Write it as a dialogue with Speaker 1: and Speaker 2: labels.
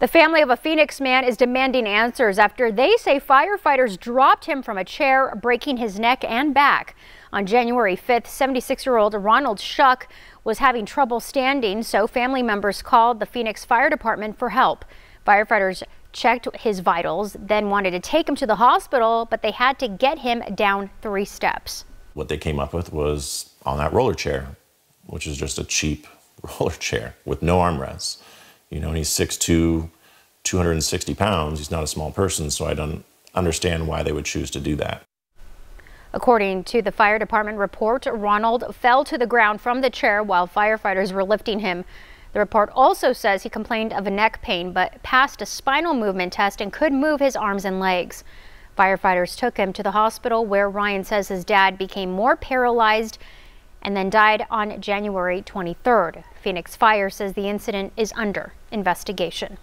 Speaker 1: The family of a Phoenix man is demanding answers after they say firefighters dropped him from a chair, breaking his neck and back. On January 5th, 76-year-old Ronald Shuck was having trouble standing, so family members called the Phoenix Fire Department for help. Firefighters checked his vitals, then wanted to take him to the hospital, but they had to get him down three steps.
Speaker 2: What they came up with was on that roller chair, which is just a cheap roller chair with no armrests. You know, and he's 6'2", 260 pounds. He's not a small person, so I don't understand why they would choose to do that.
Speaker 1: According to the fire department report, Ronald fell to the ground from the chair while firefighters were lifting him. The report also says he complained of a neck pain, but passed a spinal movement test and could move his arms and legs. Firefighters took him to the hospital where Ryan says his dad became more paralyzed and then died on January 23rd. Phoenix Fire says the incident is under investigation.